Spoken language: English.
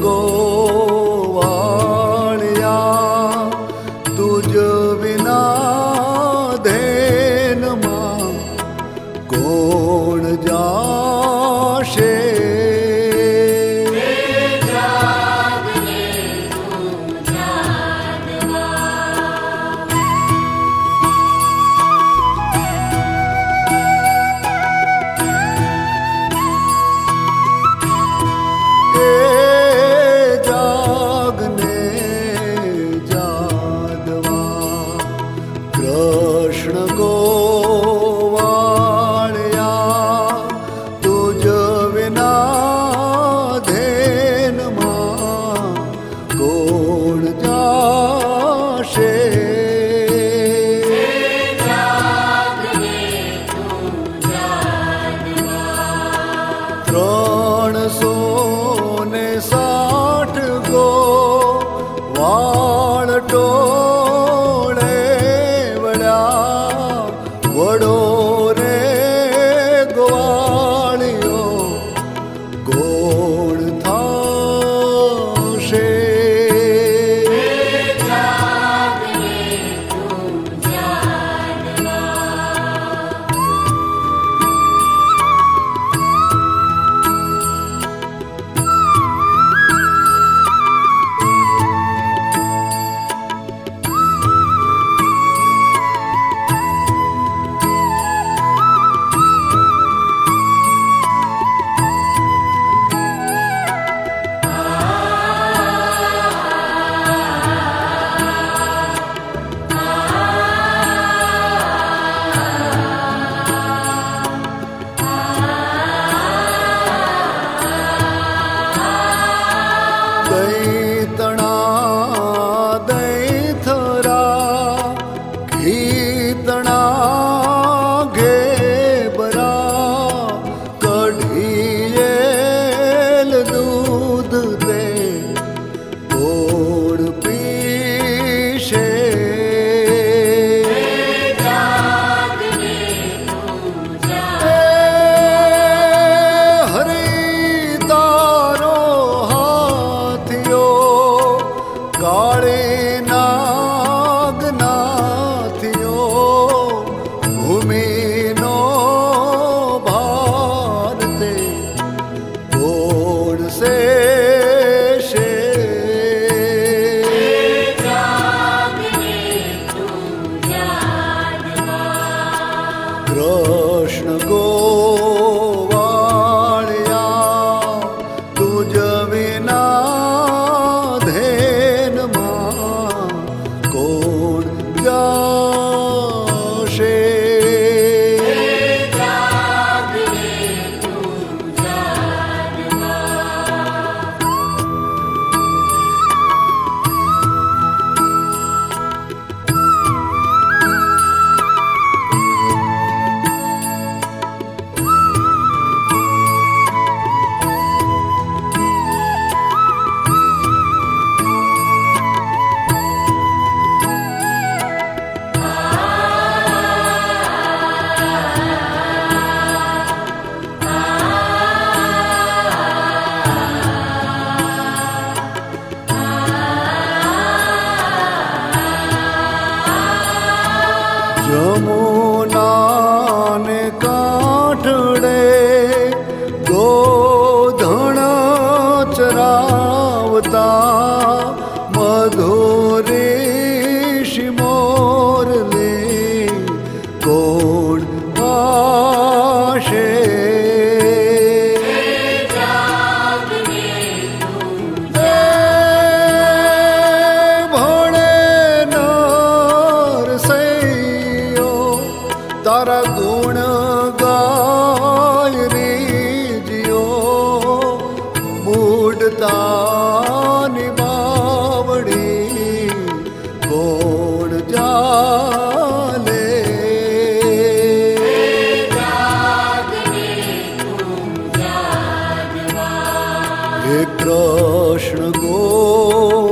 go. রমনান কা कृष्ण गो